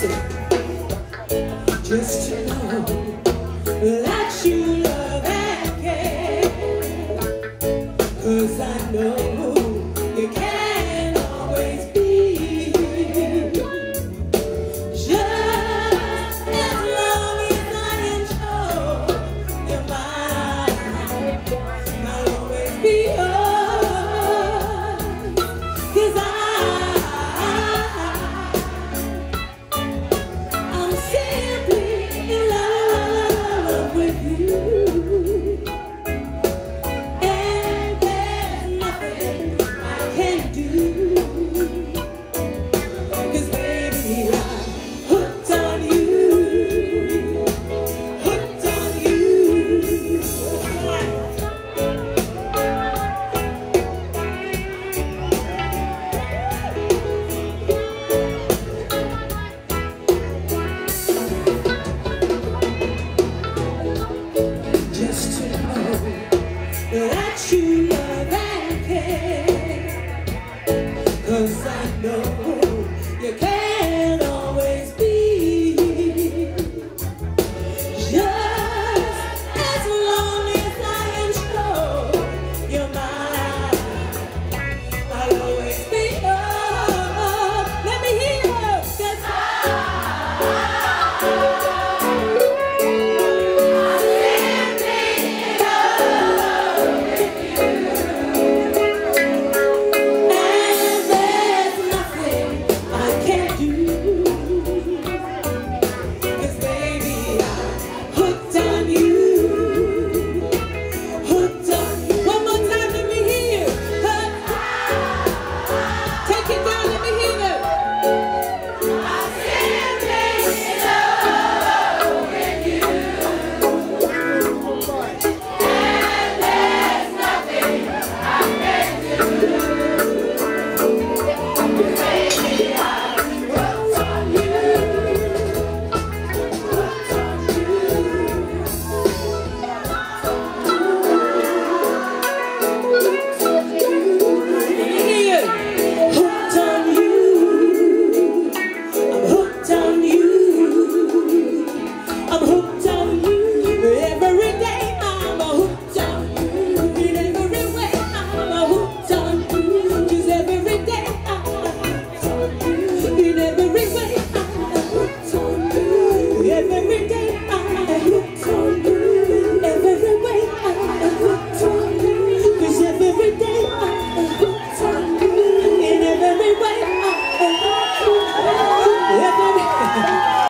listen. Just to know that you love and care. Cause I know